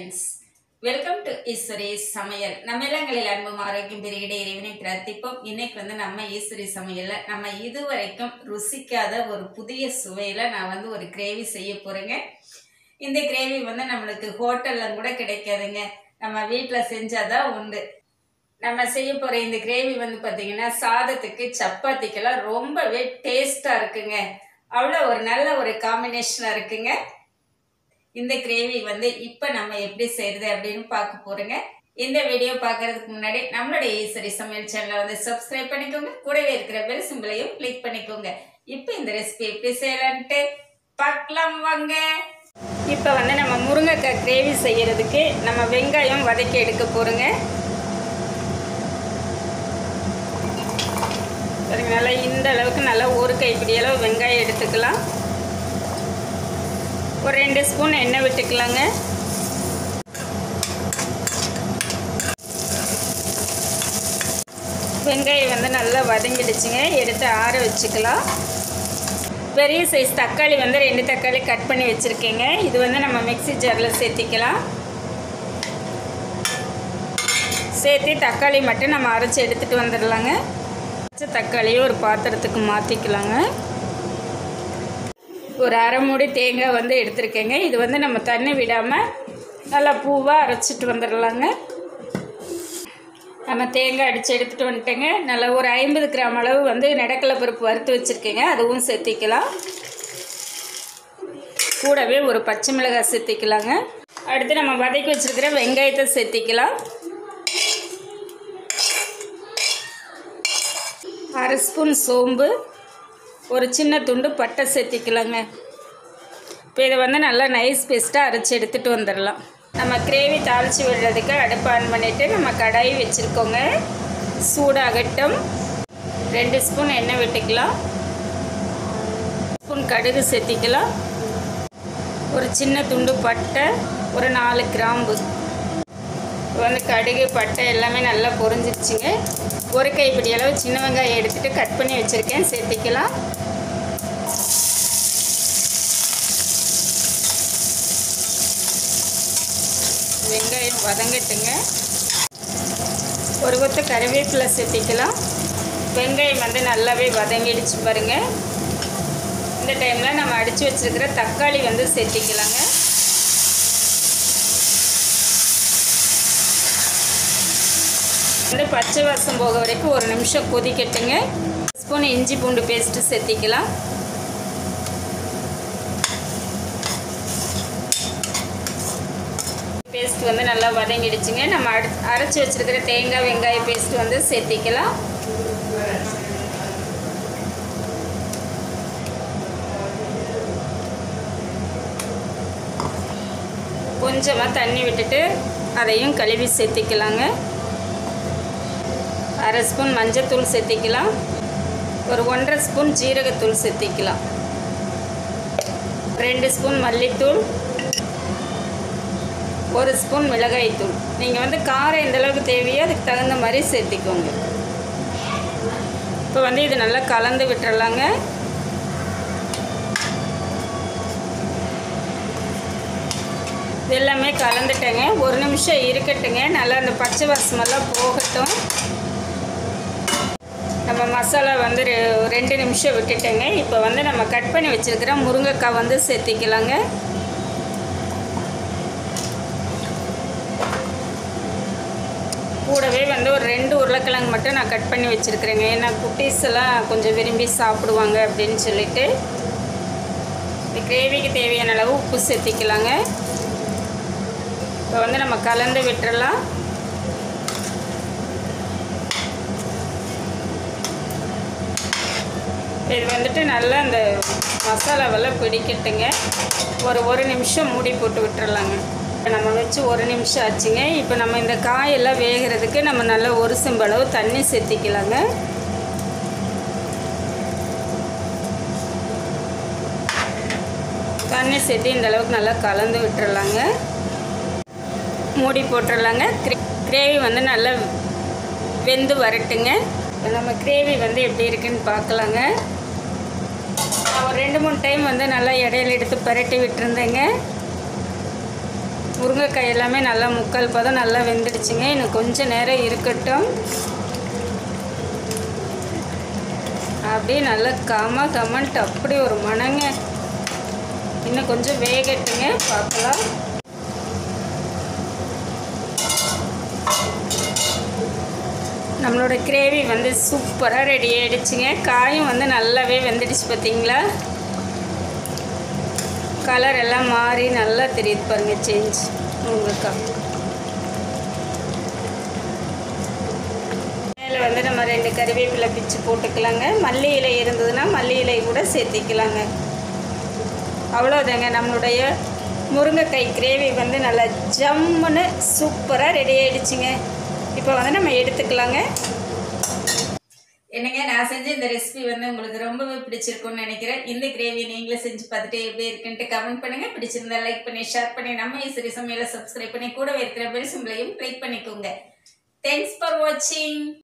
Friends welcome to Eswari சமையல் நம்ம இல்லங்களில் அன்பும் ஆரோக்கியம் பெருகிட இறைவனை பிரார்த்திப்போம். இன்னைக்கு வந்து நம்ம ஈஸ்வரி சமையலில் நம்ம இதுவரைக்கும் ருசிக்காத ஒரு புதிய சுவையில் நான் வந்து ஒரு கிரேவி செய்ய போகிறேங்க இந்த கிரேவி வந்து நம்மளுக்கு ஹோட்டலில் கூட கிடைக்காதுங்க. நம்ம வீட்டில் செஞ்சாதான் உண்டு. நம்ம செய்ய போகிற இந்த கிரேவி வந்து பார்த்திங்கன்னா சாதத்துக்கு சப்பாத்திக்கெல்லாம் ரொம்பவே டேஸ்ட்டாக இருக்குங்க. அவ்வளோ ஒரு நல்ல ஒரு காம்பினேஷனாக இருக்குங்க. இந்த கிரேவி வந்து இப்போ நம்ம எப்படி செய்யறது அப்படின்னு பார்க்க போறோங்க. இந்த வீடியோ பார்க்கறதுக்கு முன்னாடி நம்மளுடைய ஈஸ்வரி சமையல் சேனலை வந்து சப்ஸ்கிரைப் பண்ணிக்கோங்க. கூடவே இருக்கிற பெல் சிம்பிளையும் கிளிக் பண்ணிக்கோங்க. இப்போ இந்த ரெசிபி எப்படி செய்யலான்ட்டு பார்க்கலாம் வாங்க. இப்போ வந்து நம்ம முருங்கைக்காய் கிரேவி செய்யறதுக்கு நம்ம வெங்காயம் வதக்கி எடுக்க போறோங்க. சரிங்க நல்லா இந்த அளவுக்கு நல்லா ஒரு கைப்பிடி அளவு வெங்காயம் எடுத்துக்கலாம். ஒரு ரெண்டு ஸ்பூன் எண்ணெய் விட்டுக்கலாங்க. வெங்காயம் வந்து நல்லா வதங்கிடுச்சுங்க. எடுத்து ஆற வச்சுக்கலாம். பெரிய சைஸ் தக்காளி வந்து ரெண்டு தக்காளி கட் பண்ணி வச்சுருக்கேங்க. இது வந்து நம்ம மிக்ஸி ஜாரில் சேர்த்திக்கலாம். சேர்த்து தக்காளி மட்டும் நம்ம அரைச்சி எடுத்துகிட்டு வந்துடலாங்க. அரைச்ச தக்காளியை ஒரு பாத்திரத்துக்கு மாற்றிக்கலாங்க ஒரு அரை மூடி தேங்காய் வந்து எடுத்திருக்கேங்க. இது வந்து நம்ம தண்ணி விடாமல் நல்லா பூவாக அரைச்சிட்டு வந்துடலாங்க நம்ம தேங்காய் அடித்து எடுத்துகிட்டு வந்துட்டேங்க. நல்லா ஒரு ஐம்பது கிராம் அளவு வந்து நடக்கலை பருப்பு வறுத்து வச்சுருக்கேங்க. அதுவும் சேர்த்திக்கலாம். கூடவே ஒரு பச்சை மிளகாய் சேர்த்திக்கலாங்க. அடுத்து நம்ம வதக்கி வச்சுருக்கிற வெங்காயத்தை சேர்த்திக்கலாம். அரை ஸ்பூன் சோம்பு. ஒரு சின்ன துண்டு பட்டை சேர்த்திக்கலாங்க. இப்போ இதை வந்து நல்லா நைஸ் பேஸ்ட்டாக அரைச்சி எடுத்துகிட்டு வந்துடலாம். நம்ம கிரேவி தாளித்து விடுறதுக்கு அடுப்பு ஆன் பண்ணிவிட்டு நம்ம கடாய் வச்சுருக்கோங்க. சூடாகட்டும். ரெண்டு ஸ்பூன் எண்ணெய் விட்டுக்கலாம். ஸ்பூன் கடுகு சேர்த்திக்கலாம். ஒரு சின்ன துண்டு பட்டை ஒரு நாலு கிராம்பு. வந்து கடுகு பட்டை எல்லாமே நல்லா பொரிஞ்சிருச்சுங்க. ஒரு கைப்பிடி அளவு சின்ன வெங்காயம் எடுத்துகிட்டு கட் பண்ணி வச்சுருக்கேன். சேர்த்திக்கலாம். வெங்காயம் வதங்கட்டுங்க. ஒரு கொத்து கருவேப்பிலை சேர்த்திக்கலாம். வெங்காயம் வந்து நல்லாவே வதங்கிடுச்சு பாருங்க. இந்த டைமில் நம்ம அடித்து வச்சுருக்கிற தக்காளி வந்து சேர்த்திக்கலாங்க. வந்து பச்சை வாசம் போக வரைக்கும் ஒரு நிமிஷம் கொதிக்கட்டுங்க. ஸ்பூன் இஞ்சி பூண்டு பேஸ்ட்டு சேர்த்திக்கலாம். பேஸ்ட் வந்து நல்லா வதங்கிடுச்சுங்க. நம்ம அரைச்சி வச்சுருக்கிற தேங்காய் வெங்காய பேஸ்ட் வந்து சேர்த்திக்கலாம். கொஞ்சமாக தண்ணி விட்டுட்டு அதையும் கழுவி சேர்த்திக்கலாங்க. அரை ஸ்பூன் மஞ்சத்தூள் சேர்த்திக்கலாம். ஒரு ஒன்றரை ஸ்பூன் ஜீரகத்தூள் சேர்த்திக்கலாம். ரெண்டு ஸ்பூன் மல்லித்தூள். ஒரு ஸ்பூன் மிளகாய்த்தூள் நீங்கள் வந்து காரம் எந்தளவுக்கு தேவையோ அதுக்கு தகுந்த மாதிரி சேர்த்திக்கோங்க. இப்போ வந்து இது நல்லா கலந்து விட்டுறலாங்க. இது எல்லாமே கலந்துட்டேங்க. ஒரு நிமிஷம் இருக்கட்டுங்க. நல்லா அந்த பச்சை வாசமெல்லாம் போகட்டும். நம்ம மசாலா வந்து ரெ- ரெண்டு நிமிஷம் விட்டுட்டேங்க. இப்போ வந்து நம்ம கட் பண்ணி வச்சுருக்கிற முருங்கைக்காய் வந்து சேர்த்திக்கலாங்க. கூடவே வந்து ஒரு ரெண்டு உருளைக்கிழங்கு மட்டும் நான் கட் பண்ணி வச்சுருக்கிறேங்க. ஏன்னா குட்டீஸ் எல்லாம் கொஞ்சம் விரும்பி சாப்பிடுவாங்க அப்படின்னு சொல்லிட்டு. இந்த கிரேவிக்கு தேவையான அளவு உப்பு சேர்த்திக்கலாங்க. இப்போ வந்து நம்ம கலந்து விட்டுறலாம். இது வந்துட்டு நல்லா அந்த மசாலாவெல்லாம் பிடிக்கட்டுங்க. ஒரு ஒரு நிமிஷம் மூடி போட்டு விட்டுறலாங்க. இப்போ நம்ம வச்சு ஒரு நிமிஷம் ஆச்சுங்க. இப்போ நம்ம இந்த காயெல்லாம் வேகிறதுக்கு நம்ம நல்லா ஒரு சிம்பளவு தண்ணி சேர்த்திக்கலாங்க. தண்ணி சேர்த்து இந்த அளவுக்கு நல்லா கலந்து விட்டுறலாங்க. மூடி போட்டுடலாங்க கிரேவி வந்து நல்லா வெந்து வரட்டுங்க. நம்ம கிரேவி வந்து எப்படி இருக்குன்னு பார்க்கலாங்க. ரெண்டு மூணு டைம் வந்து நல்லா இடையில எடுத்து பரட்டி விட்டுருந்தேங்க. முருங்கைக்காய் எல்லாமே நல்லா முக்கால் பதம் நல்லா வெந்துடுச்சுங்க. இன்னும் கொஞ்சம் நேரம் இருக்கட்டும். அப்படியே நல்லா கம கமன்ட்டு அப்படி ஒரு மணங்க. இன்னும் கொஞ்சம் வேகட்டுங்க. பார்க்கலாம். நம்மளோட கிரேவி வந்து சூப்பராக ரெடி ஆகிடுச்சுங்க காயும் வந்து நல்லாவே வெந்துடுச்சு பார்த்தீங்களா? கலர் எல்லாம் மாறி நல்லா தெரியுது பாருங்க சேஞ்ச் உங்களுக்கா. மேலே வந்து நம்ம ரெண்டு கறிவேப்பிலை பிச்சு போட்டுக்கலாங்க. மல்லி இலை இருந்ததுன்னா மல்லி இலை கூட சேர்த்திக்கலாங்க. அவ்வளோதாங்க நம்மளுடைய முருங்கைக்காய் கிரேவி வந்து நல்லா ஜம்முன்னு சூப்பராக ரெடி ஆகிடுச்சிங்க இப்போ வந்து நம்ம எடுத்துக்கலாங்க. என்னங்க நான் செஞ்ச இந்த ரெசிபி வந்து உங்களுக்கு ரொம்பவே பிடிச்சிருக்கும்னு நினைக்கிறேன். இந்த கிரேவி நீங்களே செஞ்சு பார்த்துட்டு எப்படி இருக்குன்ட்டு கமெண்ட் பண்ணுங்க. பிடிச்சிருந்தா லைக் பண்ணி ஷேர் பண்ணி நம்ம சிறு சமையலை சப்ஸ்கிரைப் பண்ணி கூடவே இருக்கிற பெல் சிம்பிளையும் கிளிக் பண்ணிக்கோங்க. தேங்க்ஸ் ஃபார் வாட்சிங்